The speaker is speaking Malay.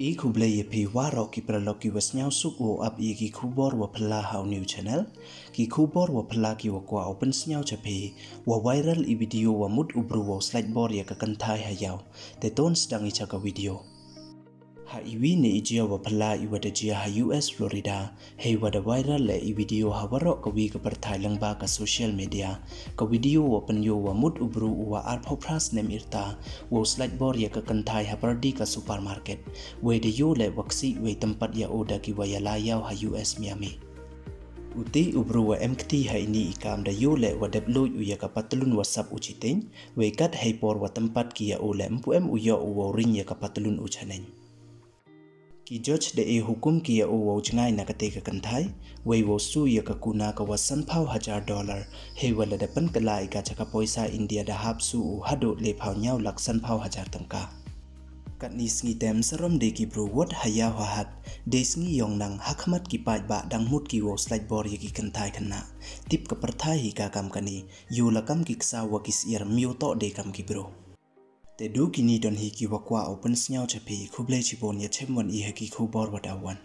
ee khuble ye pe waro ki pralok ki wasnyaw su ko ap ye ki khubor wa phla how new channel. Ki khubor wa phla ki wa kwa open snyaw cha pe wa viral e video wa mut ubru wa slide bor ya ka kan thai ha yaw te ton sdang i cha ka video ha iwi ne ijia wa phala iwa de jia ha US Florida. He wa da viral le i video ha waro ka wi ka par lang ba ka social media. Ka video wa pan yo wa mut ubru wa ar pho pras nem irta. Wo slide board ya ka kan thai ha par ka supermarket. We de yo le waksi we tempat ya oda ki wa ya la yaw ha US Miami. Uti ubru wa mkt ha ini ikam da yo le wa deblo u ya ka patlun whatsapp u chiteng we kat hai por wa tempat ki ya o le mpu em u yo u ring ya ka patlun u chaneng ki judge de e hukum ki ya o wo chngai na ka te ka kan thai wei wo su ya ka kuna ka wa san phau hajar dollar. He wala de pan kala i ka cha ka poisa india da hap su u hado le phau nyau lak phau hajar tangka kat sngi tem sarom de ki bro what haya wa hat. De sngi yong nang hakmat ki pai ba dang mut ki wo slide bor ye ki kan thai khana tip ka par thai hi ka kam kani yu la kam ki ksa wa kis ir myo to de kam ki bro te du ki ni don hi ki wa kwa open snyao che phi khuble chi bon ye chem wan i ha ki khu bor wa da wan